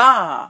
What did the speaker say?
Ah!